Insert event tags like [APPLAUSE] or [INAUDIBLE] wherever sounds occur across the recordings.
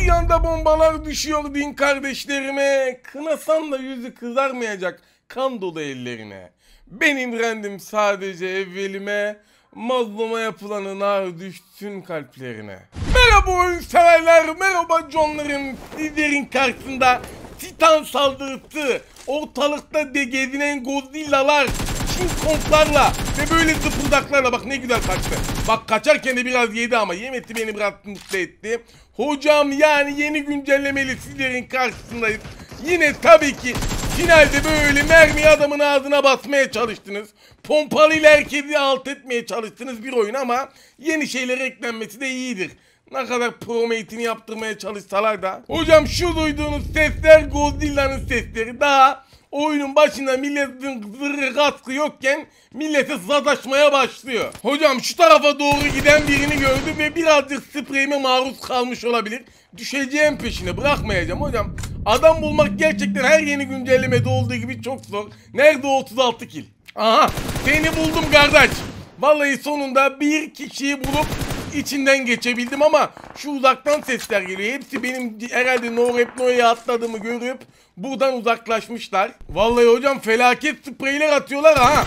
Bir yanda bombalar düşüyor din kardeşlerime. Kınasan da yüzü kızarmayacak kan dolu ellerine. Ben imrendim sadece evvelime. Mazluma yapılanın ağır düşsün kalplerine. Merhaba oyun severler, merhaba John'larım. Sizlerin karşısında Titan saldırısı. Ortalıkta de gezinen Godzilla'lar. King Kong'larla ve böyle zıpırdaklarla bak ne güzel kaçtı. Bak kaçarken de biraz yedi ama yemeti beni biraz mutlu etti. Hocam yani yeni güncellemeli sizlerin karşısındayız. Yine tabii ki finalde böyle mermi adamın ağzına basmaya çalıştınız. Pompalıyla herkesi alt etmeye çalıştınız bir oyun ama yeni şeyler eklenmesi de iyidir. Ne kadar promate'ini yaptırmaya çalışsalar da. Hocam şu duyduğunuz sesler Godzilla'nın sesleri. Daha oyunun başında milletin zırhı kaskı yokken millete sataşmaya başlıyor. Hocam şu tarafa doğru giden birini gördüm ve birazcık spreyime maruz kalmış olabilir. Düşeceğim peşine bırakmayacağım hocam. Adam bulmak gerçekten her yeni güncellemede olduğu gibi çok zor. Nerede o 36 kill? Aha seni buldum kardeş. Vallahi sonunda bir kişiyi bulup içinden geçebildim ama şu uzaktan sesler geliyor. Hepsi benim herhalde no rap no'ya atladığımı görüp buradan uzaklaşmışlar. Vallahi hocam felaket spreyler atıyorlar ha.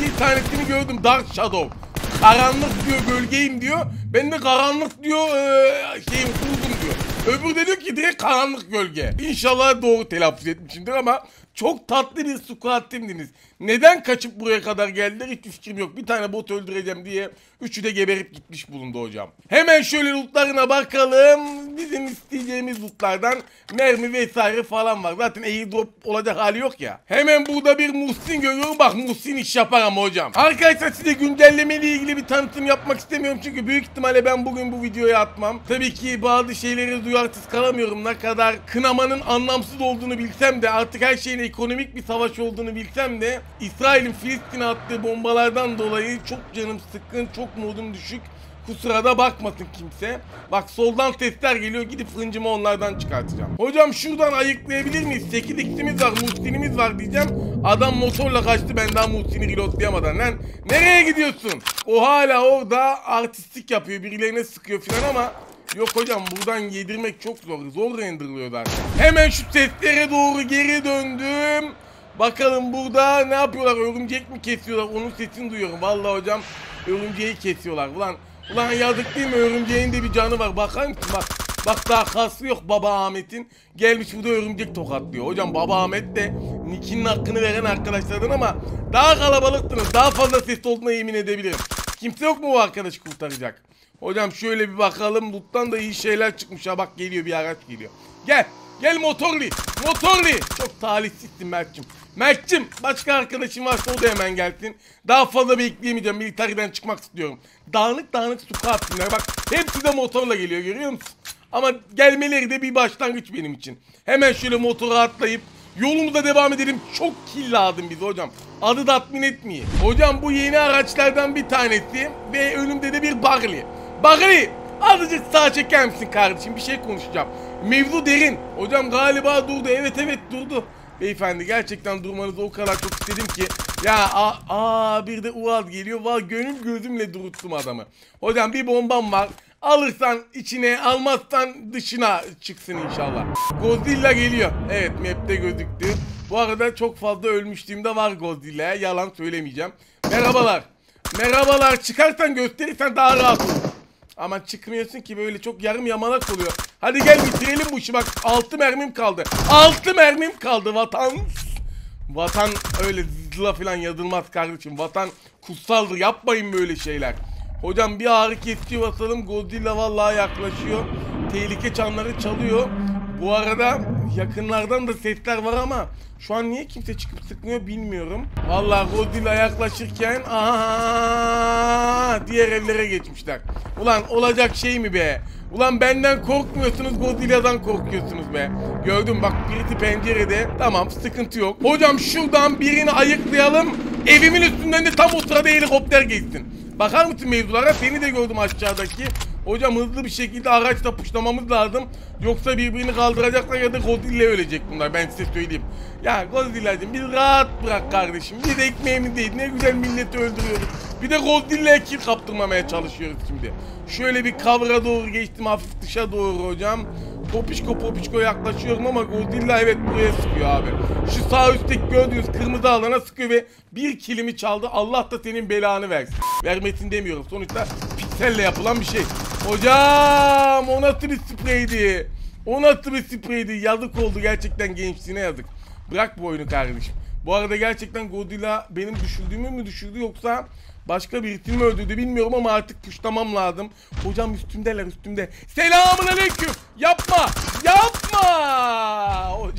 Bir tanesini gördüm Dark Shadow. Karanlık diyor gölgeyim diyor. Ben de karanlık diyor ee, şeyim buldum diyor. Öbürü de diyor ki direkt karanlık gölge. İnşallah doğru telaffuz etmişimdir ama çok tatlı bir squad timdiniz. Neden kaçıp buraya kadar geldiler hiç fikrim yok. Bir tane bot öldüreceğim diye üçü de geberip gitmiş bulundu hocam. Hemen şöyle lootlarına bakalım. Bizim isteyeceğimiz lootlardan mermi vesaire falan var. Zaten airdrop olacak hali yok ya. Hemen burada bir Muhsin görüyorum. Bak Muhsin iş yapar ama hocam. Arkadaşlar size güncelleme ile ilgili bir tanıtım yapmak istemiyorum. Çünkü büyük ihtimalle ben bugün bu videoyu atmam. Tabii ki bazı şeyleri duyarsız kalamıyorum. Ne kadar kınamanın anlamsız olduğunu bilsem de artık her şeyin ekonomik bir savaş olduğunu bilsem de İsrail'in Filistin'e attığı bombalardan dolayı çok canım sıkkın, çok modum düşük. Kusura da bakmasın kimse. Bak soldan sesler geliyor gidip hıncımı onlardan çıkartacağım. Hocam şuradan ayıklayabilir miyiz? 8 x'imiz var, Muhsin'imiz var diyeceğim. Adam motorla kaçtı ben daha Muhsin'i reloadlayamadan. Lan nereye gidiyorsun? O hala orada artistik yapıyor birilerine sıkıyor falan ama Yok hocam buradan yedirmek çok zor. Zor renderlıyorlar. Hemen şu seslere doğru geri döndüm. Bakalım burada ne yapıyorlar? Örümcek mi kesiyorlar? Onun sesini duyuyorum. Vallahi hocam örümceği kesiyorlar. Ulan ulan yazık değil mi? Örümceğin de bir canı var. Bakar mısın? Bak Bak daha kası yok Baba Ahmet'in. Gelmiş burada örümcek tokatlıyor. Hocam Baba Ahmet de Nick'in hakkını veren arkadaşlardan ama daha kalabalıktınız. Daha fazla ses olduğuna yemin edebilirim. Kimse yok mu bu arkadaşı kurtaracak? Hocam şöyle bir bakalım. Loot'tan da iyi şeyler çıkmış ha. Bak geliyor bir araç geliyor. Gel. Gel motorli. Motorli. Çok talihsizsin Mert'cim. Mert'cim başka arkadaşım varsa o da hemen gelsin. Daha fazla bekleyemeyeceğim. Militariden çıkmak istiyorum. Dağınık dağınık su atsinler. Bak hepsi de motorla geliyor görüyor musun? Ama gelmeleri de bir başlangıç benim için. Hemen şöyle motora atlayıp yolumuza devam edelim. Çok kill lazım bize hocam. Adı tatmin etmiyor. Hocam bu yeni araçlardan bir tanesi ve önümde de bir Barley. Barley azıcık sağa çeker misin kardeşim? Bir şey konuşacağım. Mevzu derin. Hocam galiba durdu. Evet evet durdu. Beyefendi gerçekten durmanızı o kadar çok istedim ki. Ya aa, bir de Uaz geliyor. Vay gönül gözümle duruttum adamı. Hocam bir bombam var. Alırsan içine almazsan dışına çıksın inşallah. Godzilla geliyor. Evet map'te gözüktü. Bu arada çok fazla ölmüşlüğümde var Godzilla'ya. Yalan söylemeyeceğim. Merhabalar. Merhabalar. Çıkarsan gösterirsen daha rahat olur. Ama çıkmıyorsun ki böyle çok yarım yamalak oluyor. Hadi gel bitirelim bu işi bak 6 mermim kaldı. 6 mermim kaldı vatan. Vatan öyle zızla falan yazılmaz kardeşim. Vatan kutsaldır yapmayın böyle şeyler. Hocam bir ağrı kesici basalım. Godzilla vallahi yaklaşıyor. Tehlike çanları çalıyor. Bu arada yakınlardan da sesler var ama şu an niye kimse çıkıp sıkmıyor bilmiyorum. Vallahi Godzilla yaklaşırken aha diğer evlere geçmişler. Ulan olacak şey mi be? Ulan benden korkmuyorsunuz Godzilla'dan korkuyorsunuz be. Gördüm bak birisi pencerede. Tamam sıkıntı yok. Hocam şuradan birini ayıklayalım. Evimin üstünden de tam o sırada helikopter geçsin. Bakar mısın mevzulara? Seni de gördüm aşağıdaki. Hocam hızlı bir şekilde araçla puşlamamız lazım. Yoksa birbirini kaldıracaklar ya da Godzilla ölecek bunlar ben size söyleyeyim. Ya Godzilla'cım bir rahat bırak kardeşim. De ekmeğimiz değil. Ne güzel milleti öldürüyoruz. Bir de Godzilla'ya kill kaptırmamaya çalışıyoruz şimdi. Şöyle bir kavra doğru geçtim hafif dışa doğru hocam. Popişko popişko yaklaşıyorum ama Godzilla evet buraya sıkıyor abi. Şu sağ üstteki gördüğünüz kırmızı alana sıkıyor ve bir kilimi çaldı. Allah da senin belanı versin. Vermesin demiyorum. Sonuçta pikselle yapılan bir şey. Hocam o nasıl bir spreydi? O nasıl bir spreydi? Yazık oldu gerçekten gençliğine yazık. Bırak bu oyunu kardeşim. Bu arada gerçekten Godzilla benim düşürdüğümü mü düşürdü yoksa başka birisi mi öldürdü bilmiyorum ama artık puşlamam lazım. Hocam üstümdeler üstümde. Selamun aleyküm.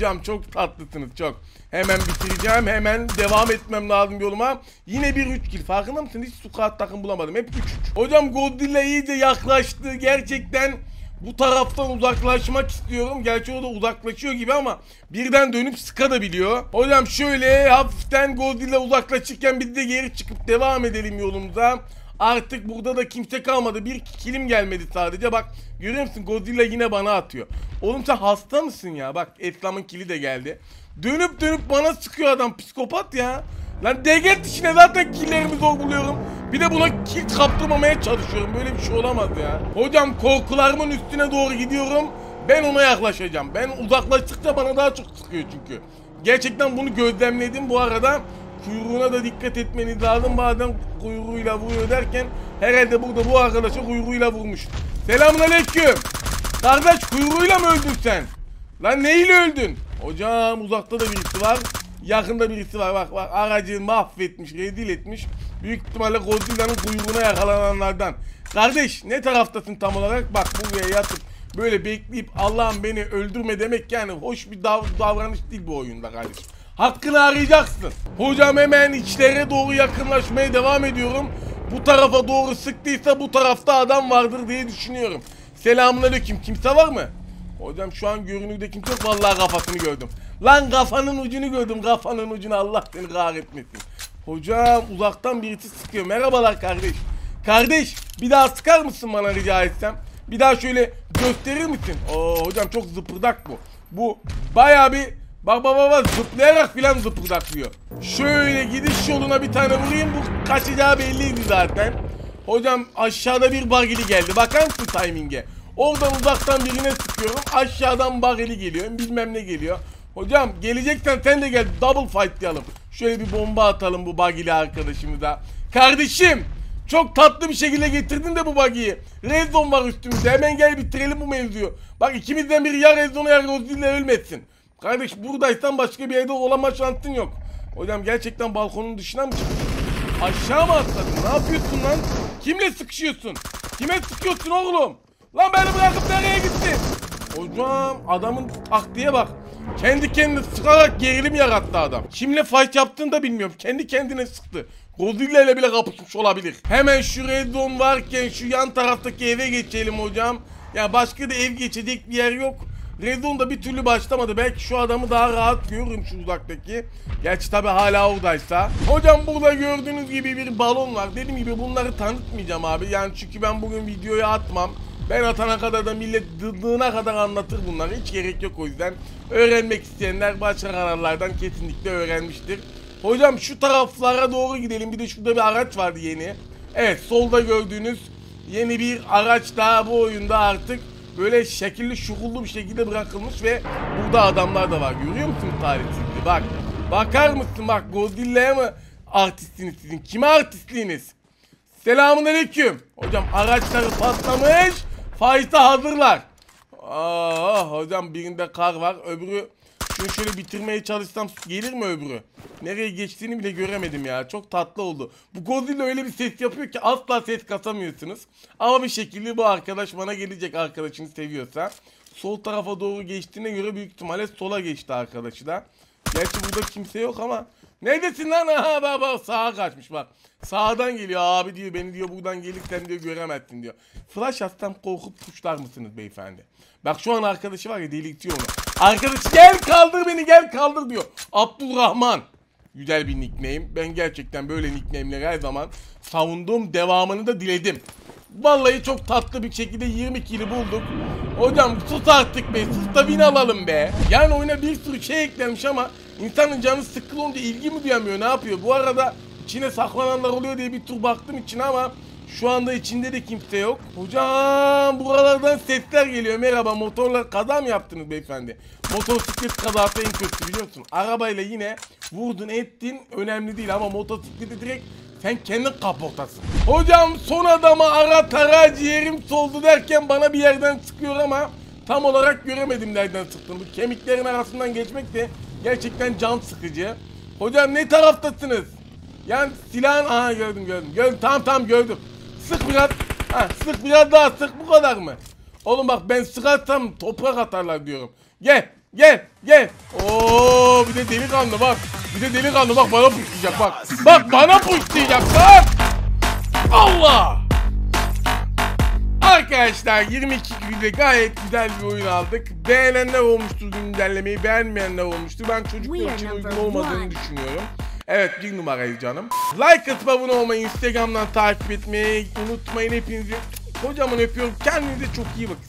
Hocam çok tatlısınız çok. Hemen bitireceğim. Hemen devam etmem lazım yoluma. Yine bir 3 kill. Farkında mısın? Hiç squat takım bulamadım. Hep 3 3. Hocam Godzilla iyice yaklaştı. Gerçekten bu taraftan uzaklaşmak istiyorum. Gerçi o da uzaklaşıyor gibi ama birden dönüp sıkabiliyor. Hocam şöyle hafiften Godzilla uzaklaşırken biz de geri çıkıp devam edelim yolumuza. Artık burada da kimse kalmadı. Bir kilim gelmedi sadece. Bak görüyor musun Godzilla yine bana atıyor. Oğlum sen hasta mısın ya? Bak Eslam'ın kili de geldi. Dönüp dönüp bana sıkıyor adam psikopat ya. Lan deget içine zaten killerimi zor buluyorum. Bir de buna kill kaptırmamaya çalışıyorum. Böyle bir şey olamaz ya. Hocam korkularımın üstüne doğru gidiyorum. Ben ona yaklaşacağım. Ben uzaklaştıkça bana daha çok sıkıyor çünkü. Gerçekten bunu gözlemledim bu arada. Kuyruğuna da dikkat etmeniz lazım. Bazen kuyruğuyla vuruyor derken herhalde burada bu arkadaşa kuyruğuyla vurmuş. Selamun aleyküm. Kardeş kuyruğuyla mı öldün sen? Lan neyle öldün? Hocam uzakta da birisi var. Yakında birisi var. Bak bak aracı mahvetmiş, rezil etmiş. Büyük ihtimalle Godzilla'nın kuyruğuna yakalananlardan. Kardeş ne taraftasın tam olarak? Bak buraya yatıp böyle bekleyip Allah'ım beni öldürme demek yani hoş bir dav davranış değil bu oyunda kardeşim. Hakkını arayacaksın. Hocam hemen içlere doğru yakınlaşmaya devam ediyorum. Bu tarafa doğru sıktıysa bu tarafta adam vardır diye düşünüyorum. Selamünaleyküm. Kimse var mı? Hocam şu an görünürde kimse yok. Vallahi kafasını gördüm. Lan kafanın ucunu gördüm. Kafanın ucunu Allah seni kahretmesin. Hocam uzaktan birisi sıkıyor. Merhabalar kardeş. Kardeş bir daha sıkar mısın bana rica etsem? Bir daha şöyle gösterir misin? Oo hocam çok zıpırdak bu. Bu baya bir bak bak bak bak, zıplayarak filan zıpırdaklıyor. Şöyle gidiş yoluna bir tane vurayım bu kaçacağı belliydi zaten. Hocam aşağıda bir bagili geldi. Bakar mısın timing'e? Oradan uzaktan birine sıkıyorum. Aşağıdan bagili geliyor. Bilmem ne geliyor. Hocam geleceksen sen de gel. Double fight diyelim. Şöyle bir bomba atalım bu bagili arkadaşımıza. Kardeşim çok tatlı bir şekilde getirdin de bu bagiyi. Red zone var üstümüzde. Hemen gel bitirelim bu mevzuyu. Bak ikimizden biri ya red zone'a ya Godzilla ölmesin. Kardeş buradaysan başka bir yerde olama şansın yok. Hocam gerçekten balkonun dışına mı çıktın? Aşağı mı atladın? Ne yapıyorsun lan? Kimle sıkışıyorsun? Kime sıkıyorsun oğlum? Lan beni bırakıp nereye gittin? Hocam adamın taktiğe bak. Kendi kendine sıkarak gerilim yarattı adam. Kimle fight yaptığını da bilmiyorum. Kendi kendine sıktı. Godzilla ile bile kapışmış olabilir. Hemen şu red zone varken şu yan taraftaki eve geçelim hocam. Ya başka da ev geçecek bir yer yok. Red Zone'da bir türlü başlamadı. Belki şu adamı daha rahat görürüm şu uzaktaki. Gerçi tabi hala oradaysa. Hocam burada gördüğünüz gibi bir balon var. Dediğim gibi bunları tanıtmayacağım abi. Yani çünkü ben bugün videoyu atmam. Ben atana kadar da millet dıdığına kadar anlatır bunları. Hiç gerek yok o yüzden. Öğrenmek isteyenler başka kanallardan kesinlikle öğrenmiştir. Hocam şu taraflara doğru gidelim. Bir de şurada bir araç vardı yeni. Evet solda gördüğünüz yeni bir araç daha bu oyunda artık böyle şekilli şukullu bir şekilde bırakılmış ve burada adamlar da var. Görüyor musun tarihsizliği? Bak. Bakar mısın bak Godzilla'ya mı artistiniz sizin? Kime artistliğiniz? Selamun aleyküm. Hocam araçları patlamış. Fight'a hazırlar. Aa, hocam birinde kar var. Öbürü şunu şöyle bitirmeye çalışsam gelir mi öbürü? Nereye geçtiğini bile göremedim ya. Çok tatlı oldu. Bu Godzilla öyle bir ses yapıyor ki asla ses kasamıyorsunuz. Ama bir şekilde bu arkadaş bana gelecek arkadaşını seviyorsa. Sol tarafa doğru geçtiğine göre büyük ihtimalle sola geçti arkadaşı da. Gerçi burada kimse yok ama. Neredesin lan? [LAUGHS] Aha bak bak sağa kaçmış bak. Sağdan geliyor abi diyor beni diyor buradan gelirsen diyor göremezsin diyor. Flash atsam korkup kuşlar mısınız beyefendi? Bak şu an arkadaşı var ya delirtiyor onu. Arkadaş gel kaldır beni gel kaldır diyor. Abdurrahman. Güzel bir nickname. Ben gerçekten böyle nickname'leri her zaman savundum. Devamını da diledim. Vallahi çok tatlı bir şekilde 20 kili bulduk. Hocam sus artık be. Sus da win alalım be. Yani oyuna bir sürü şey eklenmiş ama insanın canı sıkıl olunca ilgi mi duyamıyor ne yapıyor? Bu arada içine saklananlar oluyor diye bir tur baktım içine ama Şu anda içinde de kimse yok. Hocam buralardan sesler geliyor. Merhaba motorla kaza mı yaptınız beyefendi? Motosiklet kazası en kötü biliyorsun. Arabayla yine vurdun ettin önemli değil ama motosikleti direkt sen kendin kaportasın. Hocam son adamı ara tara ciğerim soldu derken bana bir yerden sıkıyor ama tam olarak göremedim nereden sıktığını. Kemiklerin arasından geçmek de gerçekten can sıkıcı. Hocam ne taraftasınız? Yani silahın aha gördüm gördüm. Gördüm tamam tamam gördüm. Sık biraz. Ha sık biraz daha sık bu kadar mı? Oğlum bak ben sıkarsam toprak atarlar diyorum. Gel gel gel. Oo bir de delikanlı bak. Bir de delikanlı bak bana puşlayacak bak. Bak bana puşlayacak bak. Allah. Arkadaşlar 22 günde gayet güzel bir oyun aldık. Beğenenler olmuştur güncellemeyi, beğenmeyenler olmuştur. Ben çocuklar için uygun olmadığını düşünüyorum. Evet bir numaraydı canım. Like atıp abone olmayı, Instagram'dan takip etmeyi unutmayın hepinizi. Kocaman öpüyorum. Kendinize çok iyi bakın.